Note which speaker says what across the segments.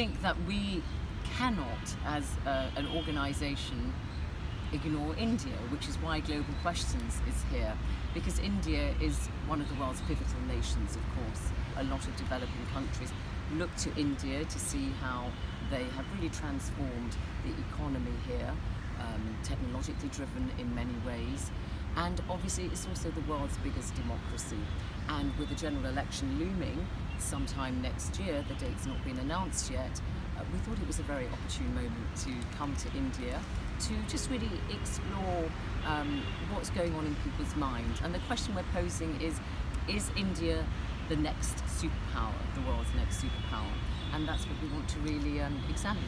Speaker 1: think that we cannot, as uh, an organisation, ignore India, which is why Global Questions is here, because India is one of the world's pivotal nations, of course. A lot of developing countries look to India to see how they have really transformed the economy here, um, technologically driven in many ways. And obviously, it's also the world's biggest democracy. And with the general election looming sometime next year, the date's not been announced yet, uh, we thought it was a very opportune moment to come to India to just really explore um, what's going on in people's minds. And the question we're posing is Is India the next superpower, the world's next superpower? And that's what we want to really um, examine.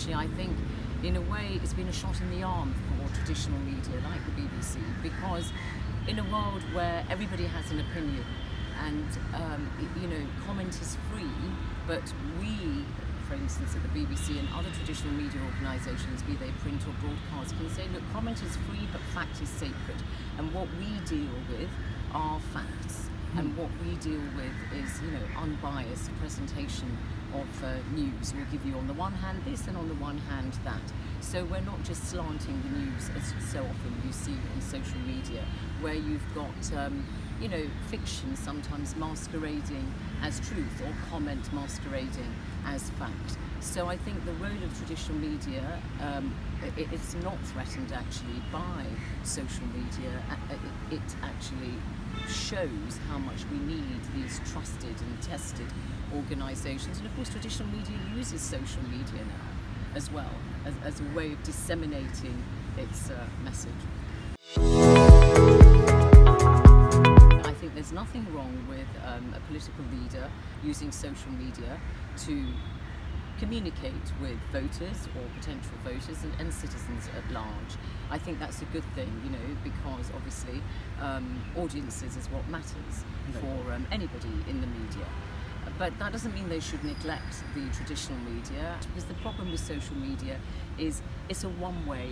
Speaker 1: Actually, I think in a way it's been a shot in the arm for traditional media like the BBC because in a world where everybody has an opinion and um, you know comment is free but we for instance at the BBC and other traditional media organisations be they print or broadcast can say look comment is free but fact is sacred. And what we deal with are facts. And what we deal with is you know unbiased presentation of uh, news. We'll give you on the one hand this and on the one hand that. So we're not just slanting the news as so often you see on social media, where you've got um, you know fiction sometimes masquerading as truth or comment masquerading as fact. So I think the role of traditional media, um, it, it's not threatened actually by social media. It, it actually shows how much we need these trusted and tested organisations. And of course, traditional media uses social media now as well as, as a way of disseminating its uh, message. I think there's nothing wrong with um, a political leader using social media to communicate with voters or potential voters and, and, citizens at large. I think that's a good thing, you know, because obviously um, audiences is what matters for um, anybody in the media. But that doesn't mean they should neglect the traditional media, because the problem with social media is it's a one-way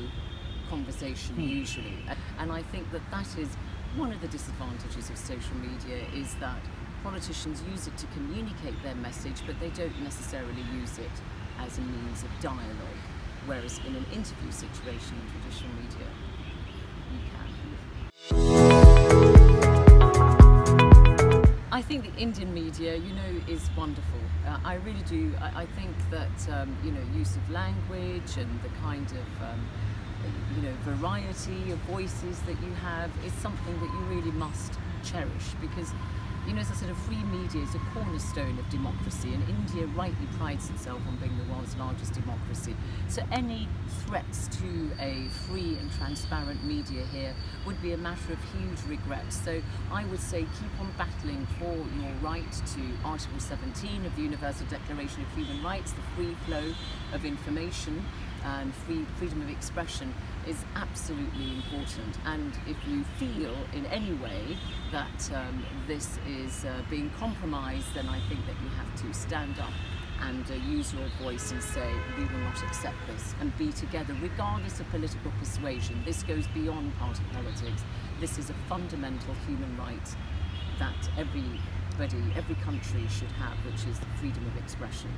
Speaker 1: conversation hmm. usually. And I think that that is one of the disadvantages of social media is that politicians use it to communicate their message, but they don't necessarily use it as a means of dialogue. Whereas in an interview situation in traditional media, you can. I think the Indian media, you know, is wonderful. Uh, I really do. I, I think that, um, you know, use of language and the kind of um, you know, variety of voices that you have is something that you really must cherish because you know, as I said, a free media is a cornerstone of democracy, and India rightly prides itself on being the world's largest democracy. So any threats to a free and transparent media here would be a matter of huge regret. So I would say keep on battling for your right to Article 17 of the Universal Declaration of Human Rights, the free flow of information and free, freedom of expression is absolutely important. And if you feel in any way that um, this is uh, being compromised, then I think that you have to stand up and uh, use your voice and say, we will not accept this, and be together, regardless of political persuasion. This goes beyond party politics. This is a fundamental human right that everybody, every country should have, which is the freedom of expression.